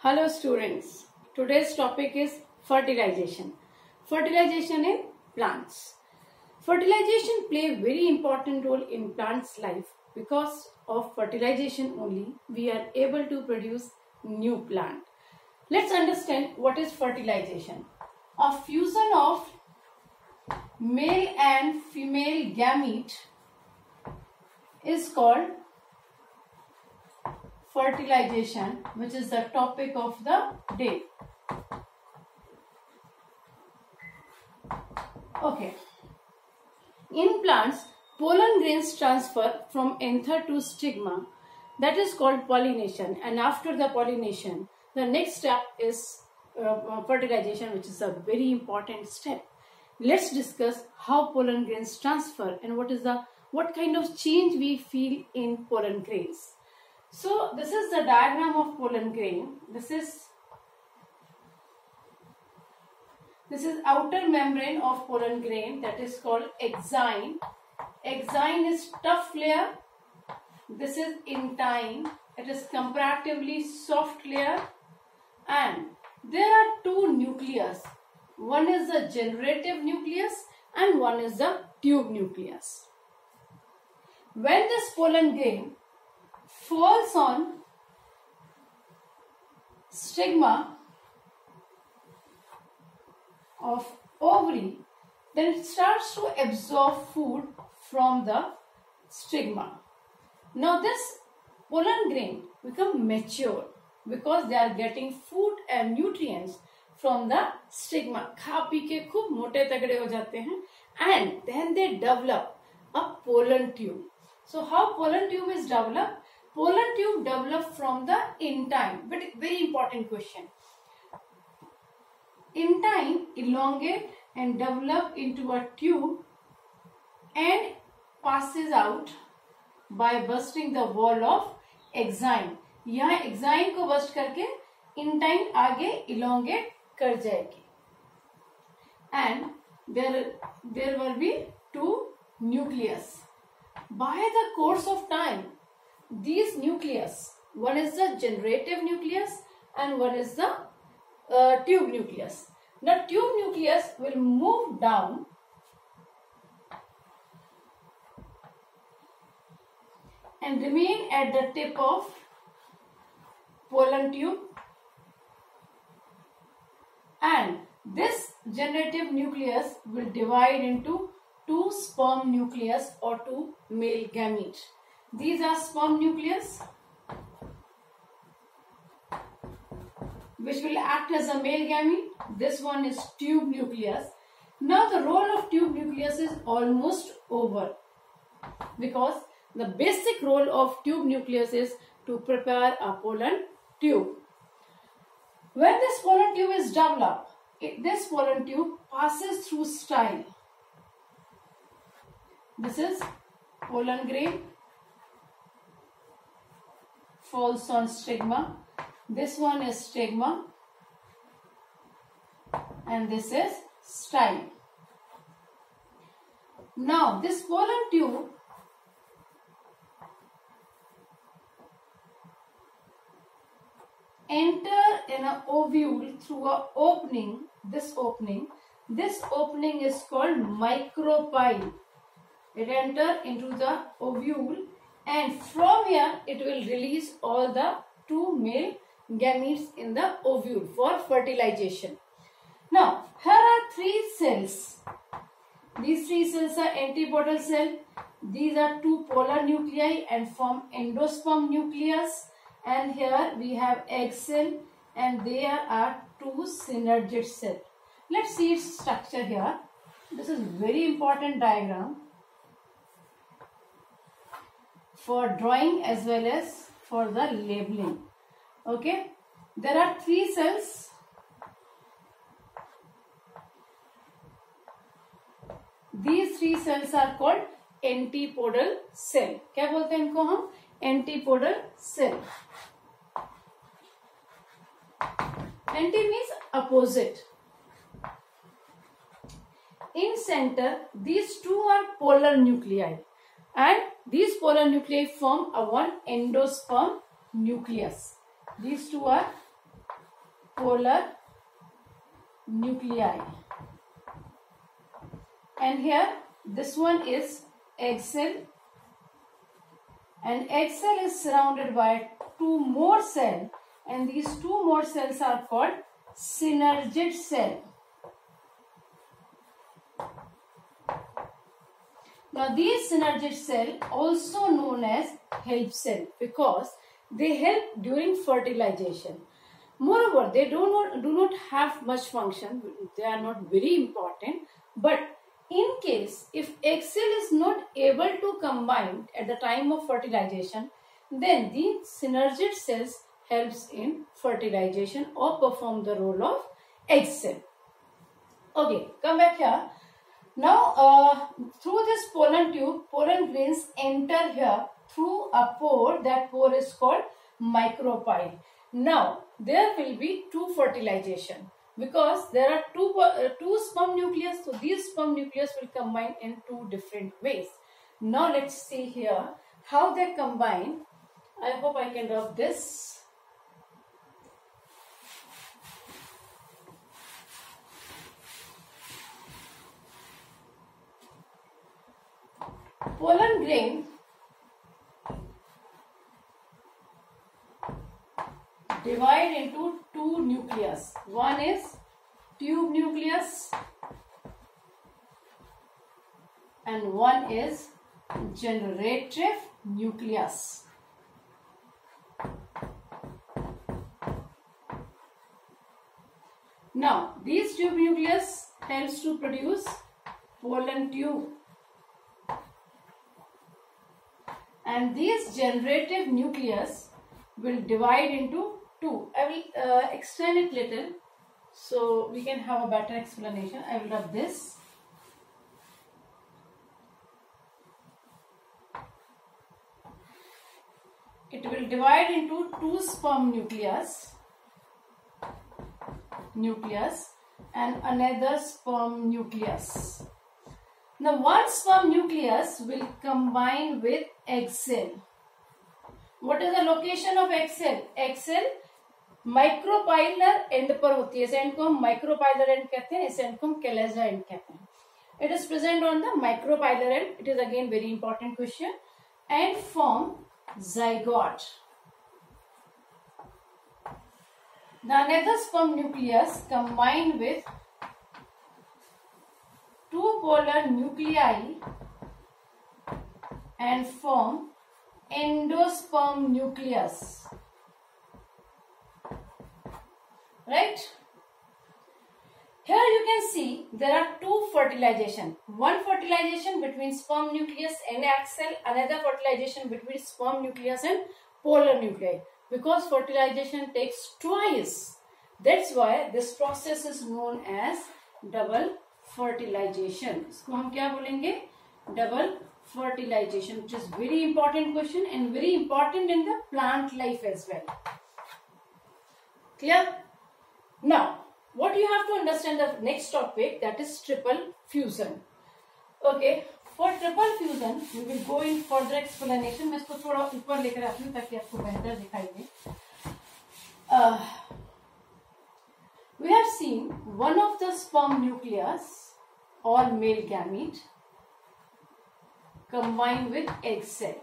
Hello students. Today's topic is fertilization. Fertilization in plants. Fertilization play very important role in plants life because of fertilization only we are able to produce new plant. Let's understand what is fertilization. A fusion of male and female gamete is called fertilization which is the topic of the day. Okay. In plants, pollen grains transfer from anther to stigma that is called pollination and after the pollination the next step is uh, fertilization which is a very important step. Let's discuss how pollen grains transfer and what is the what kind of change we feel in pollen grains. So this is the diagram of pollen grain. This is this is outer membrane of pollen grain that is called exine. Exine is tough layer. This is intine. It is comparatively soft layer and there are two nucleus. One is the generative nucleus and one is the tube nucleus. When this pollen grain falls on stigma of ovary, then it starts to absorb food from the stigma. Now this pollen grain become mature because they are getting food and nutrients from the stigma. खा P के खूब मोटे तगड़े हो जाते हैं and then they develop a pollen tube. So how pollen tube is developed? Pollen tube developed from the intine but very important question intine elongate and develop into a tube and passes out by bursting the wall of exine यहाँ exine को burst करके intine आगे elongate कर जाएगी and there there will be two nucleus by the course of time these nucleus. One is the generative nucleus and one is the uh, tube nucleus. The tube nucleus will move down. And remain at the tip of pollen tube. And this generative nucleus will divide into two sperm nucleus or two male gametes these are sperm nucleus which will act as a male gamete. This one is tube nucleus. Now the role of tube nucleus is almost over because the basic role of tube nucleus is to prepare a pollen tube. When this pollen tube is developed, it, this pollen tube passes through style. This is pollen grain falls on stigma. This one is stigma and this is style. Now this pollen tube enter in an ovule through a opening, this opening. This opening is called micropyle. It enter into the ovule and from here it will release all the two male gametes in the ovule for fertilization. Now, here are three cells. These three cells are antipodal cell. These are two polar nuclei and form endosperm nucleus. And here we have egg cell and there are two synergid cell. Let's see its structure here. This is very important diagram for drawing as well as for the labeling. Okay. There are three cells. These three cells are called antipodal cell. क्या बोलते हैं इनको हम antipodal cell. Anti means opposite. In center, these two are polar nuclei and these polar nuclei form a one endosperm nucleus. These two are polar nuclei and here this one is egg cell and egg cell is surrounded by two more cells and these two more cells are called synergid cell. Now these synergid cell also known as help cell because they help during fertilization. Moreover, they do not, do not have much function. They are not very important. But in case if egg cell is not able to combine at the time of fertilization, then the synergid cells helps in fertilization or perform the role of egg cell. Okay, come back here. Now, uh, through this pollen tube, pollen grains enter here through a pore. That pore is called micropyle. Now, there will be two fertilization because there are two, uh, two sperm nucleus. So, these sperm nucleus will combine in two different ways. Now, let's see here how they combine. I hope I can rub this. Pollen grain divide into two nucleus. One is tube nucleus and one is generative nucleus. Now, these tube nucleus helps to produce pollen tube and these generative nucleus will divide into two. I will uh, extend it little so we can have a better explanation. I will rub this. It will divide into two sperm nucleus, nucleus and another sperm nucleus. Now one sperm nucleus will combine with egg cell. What is the location of egg cell? Egg cell micropylar and पर होती है इस and को हम micropylar and कहते हैं इस and को हम कैलेजा एंड कहते हैं it is present on the micropylar and it is again very important question and form zygote the another sperm nucleus combined with two polar nuclei and form endosperm nucleus. Right? Here you can see there are two fertilization. One fertilization between sperm nucleus and egg cell another fertilization between sperm nucleus and polar nuclei. Because fertilization takes twice that's why this process is known as double fertilization इसको हम क्या बोलेंगे double fertilization which is very important question and very important in the plant life as well clear now what you have to understand the next topic that is triple fusion okay for triple fusion we will go in further explanation मैं इसको थोड़ा ऊपर लेकर आती हूँ ताकि आपको बेहतर दिखाई दे uh, have seen one of the sperm nucleus or male gamete combined with egg cell.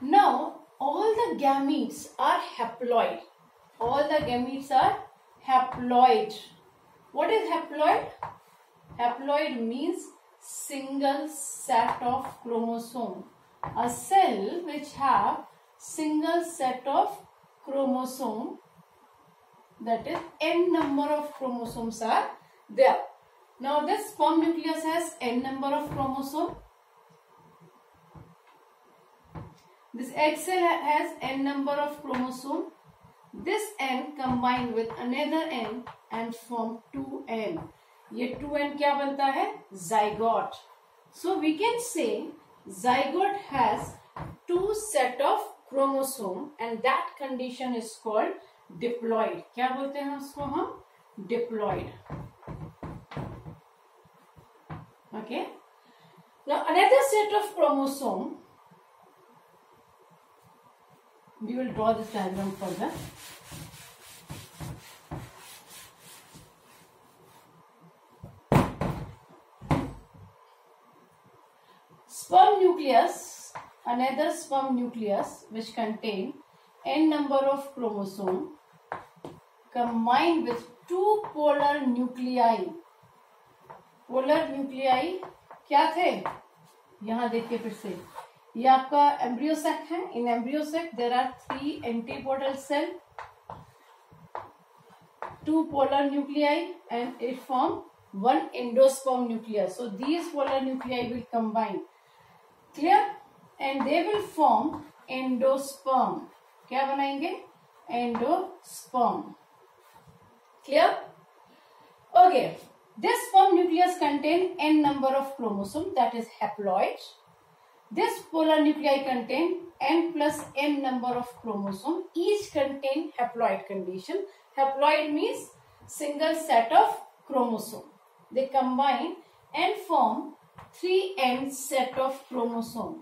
Now, all the gametes are haploid. All the gametes are haploid. What is haploid? Haploid means single set of chromosome. A cell which have single set of chromosome that is n number of chromosomes are there. Now this sperm nucleus has n number of chromosome This egg cell has n number of chromosome. This n combined with another n and form 2n. ये 2n क्या बनता है zygote. So we can say zygote has two set of chromosome and that condition is called diploid क्या बोलते हैं उसको हम? Diploid okay another set of chromosome we will draw this diagram for the sperm nucleus, another sperm nucleus which contain N number of chromosome combined with two polar nuclei polar nuclei क्या थे? यहाँ देखिए फिर से। ये आपका embryo sac है। In embryo sac there are three antipodal cell two polar nuclei and it form one endosperm nuclear so these polar nuclei will combine clear and they will form endosperm क्या बनाएँगे? Endosperm clear okay this sperm nucleus contain N number of chromosome that is haploid this polar nuclei contain N plus N number of chromosome each contain haploid condition haploid means single set of chromosome they combine and form three N set of chromosome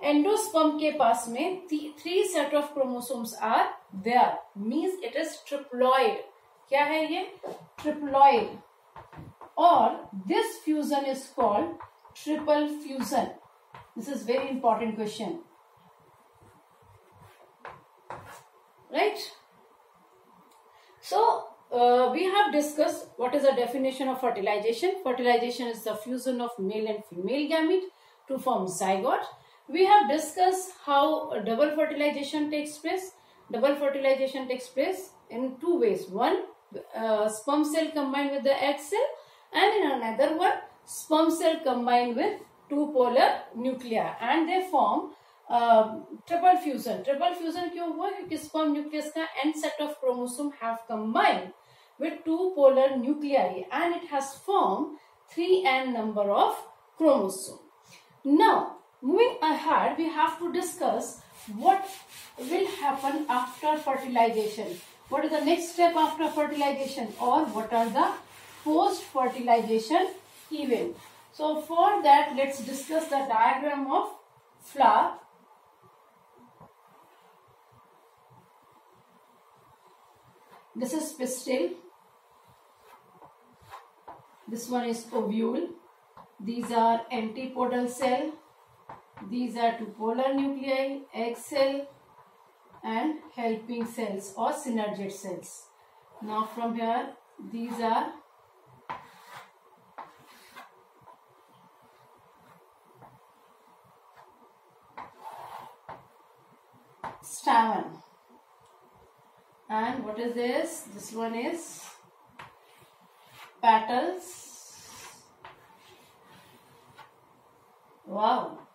endosperm के पास में three set of chromosomes are there means it is triploid क्या है ये triploid और this fusion is called triple fusion this is very important question right so uh, we have discussed what is the definition of fertilization fertilization is the fusion of male and female gamete to form zygote we have discussed how double fertilization takes place. Double fertilization takes place in two ways. One, uh, sperm cell combined with the egg cell and in another one, sperm cell combined with two polar nuclei and they form uh, triple fusion. Triple fusion क्यों हुआ क्योंकि sperm nucleus का n set of chromosome have combined with two polar nuclei and it has formed 3n number of chromosome. Now, Moving ahead, we have to discuss what will happen after fertilization. What is the next step after fertilization or what are the post-fertilization event. So for that, let's discuss the diagram of flower. This is pistil. This one is ovule. These are antipodal cell these are two polar nuclei, egg cell and helping cells or synergid cells. Now from here, these are stamen. And what is this? This one is petals. Wow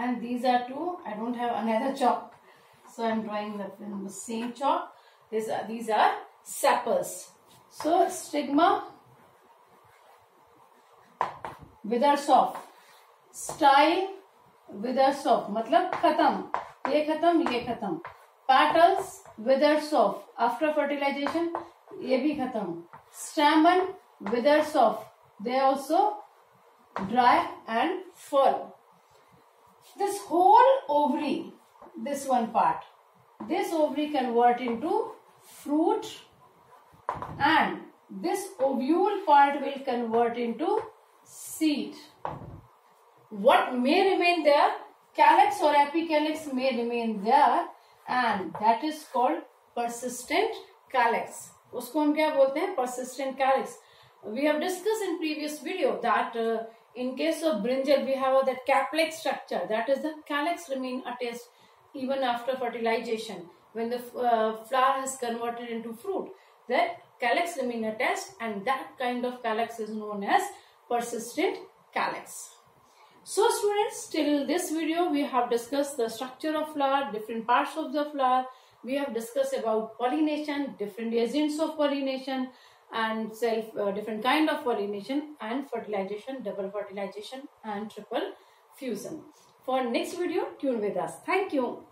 and these are two I don't have another chalk so I'm drawing the, in the same chalk these are, these are sepals so stigma withers off style withers off मतलब खत्म ये खत्म ये खत्म petals withers off after fertilization ये भी खत्म stamen withers off they also dry and fall This whole ovary, this one part, this ovary convert into fruit and this ovule part will convert into seed. What may remain there? Calyx or apicalyx may remain there and that is called persistent calyx. उसको हम क्या बोलते हैं persistent calyx. We have discussed in previous video that uh, in case of brinjal, we have that caplike structure. That is the calyx remain attached even after fertilization. When the uh, flower has converted into fruit, that calyx remain attached and that kind of calyx is known as persistent calyx. So students, till this video we have discussed the structure of flower, different parts of the flower. We have discussed about pollination, different agents of pollination, and self uh, different kind of pollination and fertilization double fertilization and triple fusion. For next video tune with us. Thank you